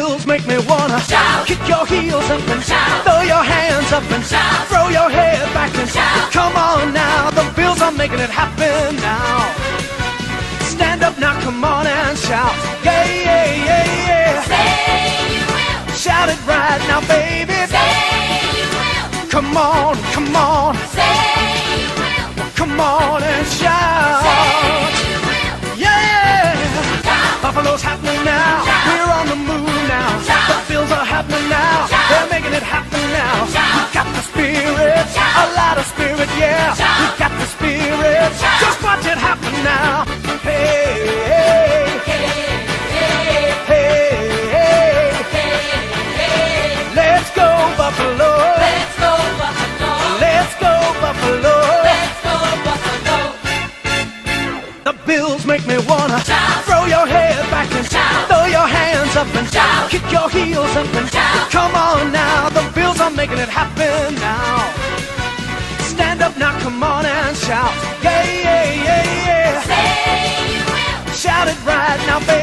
Bills make me wanna Shout. kick your heels up and Shout. throw your hands up and Shout. throw your head back and Shout. come on now. The Bills are making it happen now. Stand up now, come on and shout. Yeah, yeah, yeah, yeah. Say you will. Shout it right now, baby. Say you will. Come on, come on, Say you will. come on and shout. Say you will. Yeah! Shout. Buffalo's happening now. Shout. We're on the move. Shout. The Bills are happening now. Shout. They're making it happen now. Shout. We got the spirit, Shout. a lot of spirit, yeah. Shout. We got the spirit. Shout. Just watch it happen now. Make me wanna Shout. throw your head back and Shout. throw your hands up and Shout. kick your heels up and Shout. come on now. The Bills are making it happen now. Stand up now, come on and shout. Yeah, yeah, yeah, yeah. Say you will. Shout it right now, baby.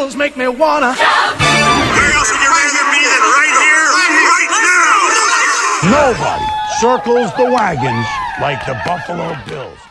The Bills make me wanna. Where else would you rather be than right here, right now? Nobody circles the wagons like the Buffalo Bills.